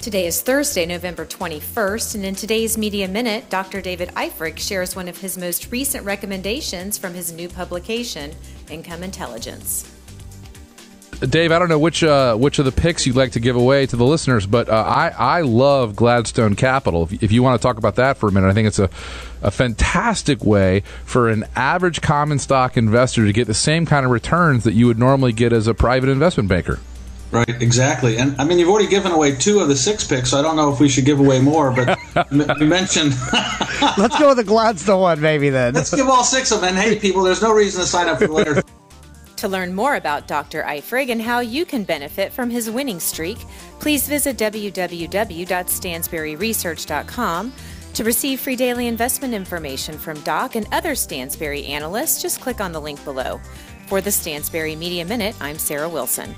Today is Thursday, November 21st, and in today's Media Minute, Dr. David Eifrig shares one of his most recent recommendations from his new publication, Income Intelligence. Dave, I don't know which uh, which of the picks you'd like to give away to the listeners, but uh, I I love Gladstone Capital. If, if, you want to talk about that for a minute, I think it's a a fantastic way for an average common stock investor to get the same kind of returns that you would normally get as a private investment banker. Right, exactly. And I mean, you've already given away two of the six picks, so I don't know if we should give away more, but you mentioned. Let's go with the Gladstone one, maybe then. Let's give all six of them. And hey, people, there's no reason to sign up for the letter. To learn more about Dr. Eifrig and how you can benefit from his winning streak, please visit www.stansberryresearch.com. To receive free daily investment information from Doc and other Stansberry analysts, just click on the link below. For the Stansberry Media Minute, I'm Sarah Wilson.